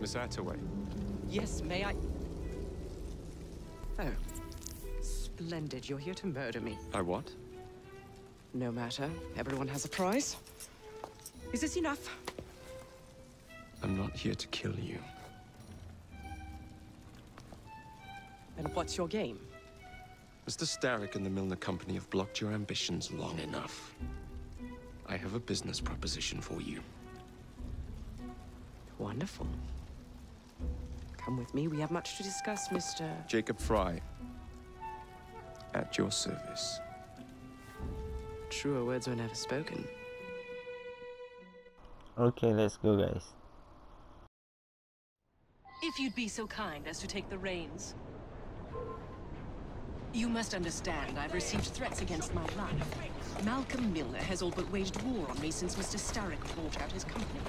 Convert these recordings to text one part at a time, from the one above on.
Miss Attaway. Yes, may I? Oh. Splendid. You're here to murder me. I what? No matter. Everyone has a price. Is this enough? I'm not here to kill you. And what's your game? Mr. Starrick and the Millner Company have blocked your ambitions long enough. I have a business proposition for you. Wonderful. Come with me. We have much to discuss, Mr. Jacob Frye. At your service. Truer words were never spoken. Okay, let's go, guys. If you'd be so kind as to take the reins. You must understand, I've received threats against my life. Malcolm Millner has all but waged war on me since Mr. Starrick bought out his company.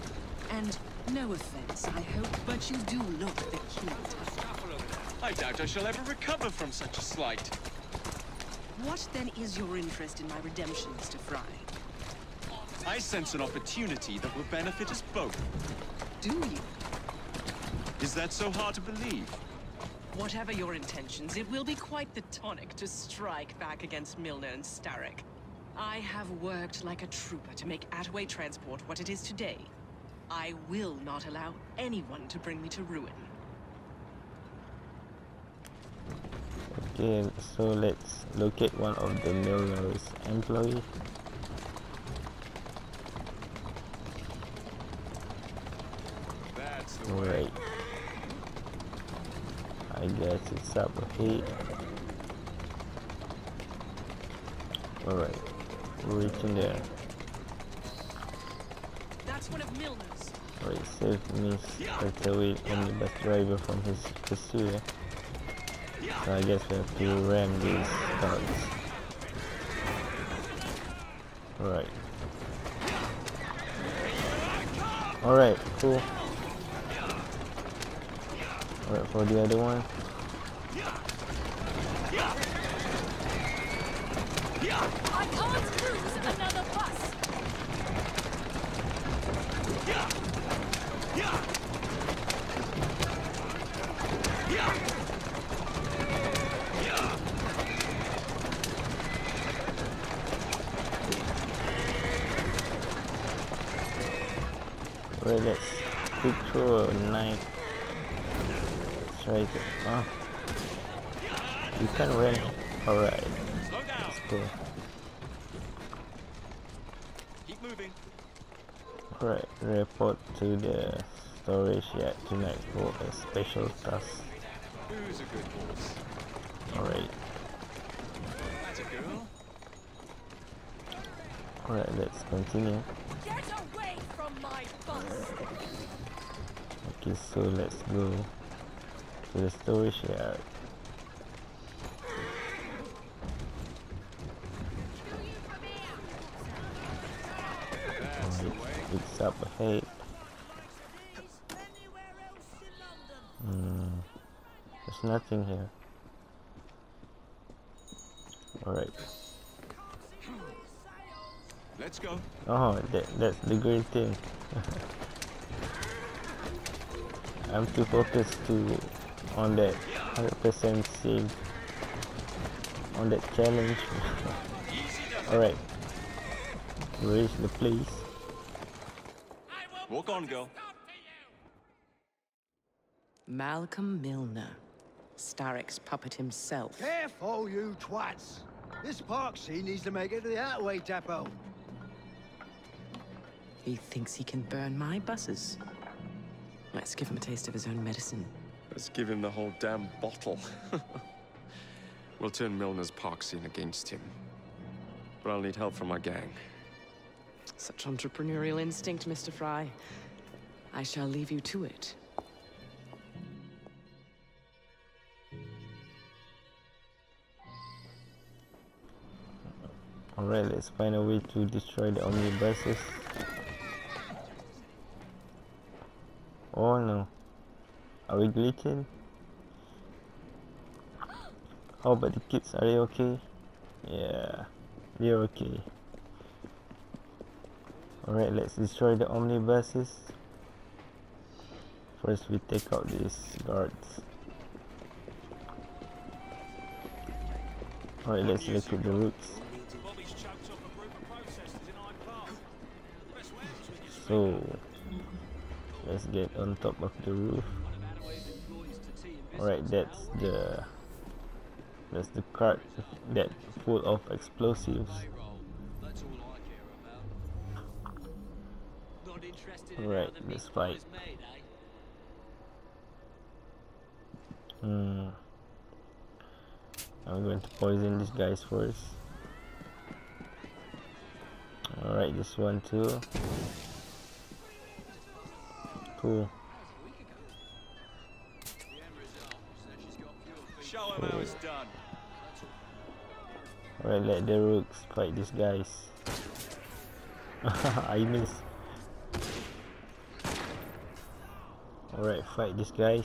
And no offense, I hope, but you do look the key I doubt I shall ever recover from such a slight. What then is your interest in my redemption, Mr. Frye? I sense an opportunity that will benefit us both. Do you? Is that so hard to believe? Whatever your intentions, it will be quite the tonic to strike back against Millner and Starrick. I have worked like a trooper to make Attaway Transport what it is today. I will not allow anyone to bring me to ruin. Okay, so let's locate one of the Millner's employees. That's the Alright. I guess it's up ahead. Alright. We're reaching there. That's one of Millner's. Alright, save Miss Hathaway omnibus driver from his pursuer. So I guess we have to ram these thugs. Alright. Alright, cool. Alright, for the other one. I can't lose another bus. Let's quick throw a knife. Let's try to. Oh. Ah. You can run. Alright, Slow down. let's go. Keep moving. Alright, report to the storage yard tonight for a special task. Who's a good horse? Alright, That's a girl. alright, let's continue. Okay, so let's go to the storage yard. It's up ahead. Hmm, there's nothing here. Alright. Let's go. Oh, that, that's the great thing. I'm too focused to on that 100% save on that challenge. Alright, reach the place. Walk on, girl. Malcolm Millner. Starrick's puppet himself. Careful, you twats! This kerosene needs to make it to the Attaway depot. He thinks he can burn my buses. Let's give him a taste of his own medicine. Let's give him the whole damn bottle. we'll turn Millner's park scene against him. But I'll need help from my gang. Such entrepreneurial instinct, Mr. Frye. I shall leave you to it. Alright, let's find a way to destroy the omnibuses. Oh no. Are we glitching? Oh, How about the kids? Are they okay? Yeah, they're okay. Alright, let's destroy the omnibuses First we take out these guards. Alright, let's look at the roots. So, let's get on top of the roof. Alright, that's the that's the cart that full of explosives. Alright, let's fight. Hmm. I'm going to poison these guys first. Alright, this one too. Cool. Show him how it's done. Alright, let the rooks fight these guys. I miss. Alright, fight these guys.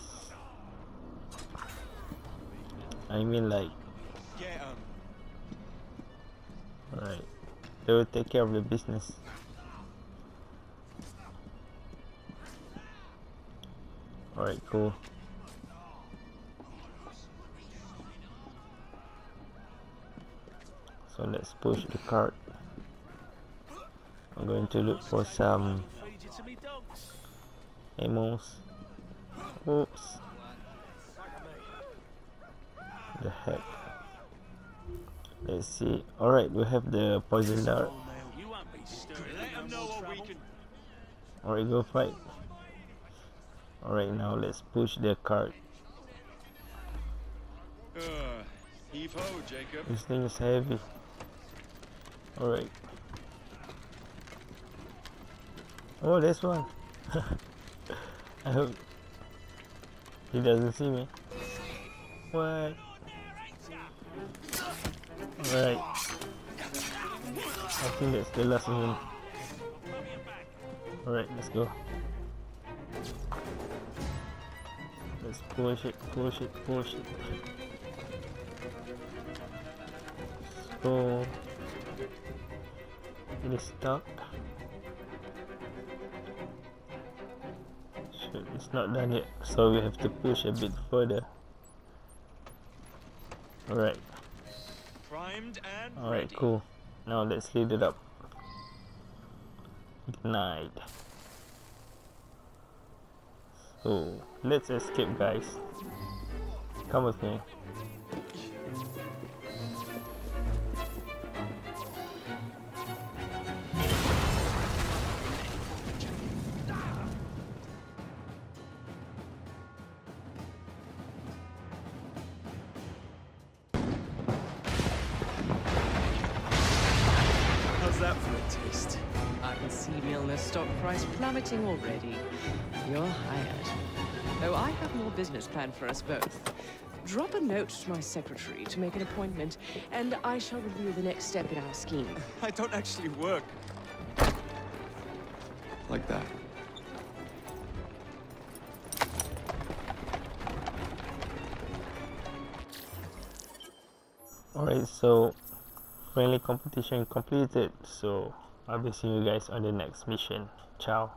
I mean like Alright. They will take care of the business. Alright, cool. So let's push the cart. I'm going to look for some ammos. Oops. The heck. Let's see. Alright, we have the poison dart. Alright, go fight. Alright, now let's push the cart. Uh, heave ho, Jacob. This thing is heavy. Alright. Oh, this one. I hope he doesn't see me. What? Alright. I think that's the last one. Alright, let's go. Push it, push it, push it. So it is stuck. Shit, it's not done yet, so we have to push a bit further. Alright. Alright, cool. Now let's lead it up. Ignite. So let's escape, guys. Come with me. Can see Millner's stock price plummeting already. You're hired. Though I have more business planned for us both. Drop a note to my secretary to make an appointment, and I shall review the next step in our scheme. I don't actually work. Like that. Alright, so friendly competition completed. So I'll be seeing you guys on the next mission. Ciao.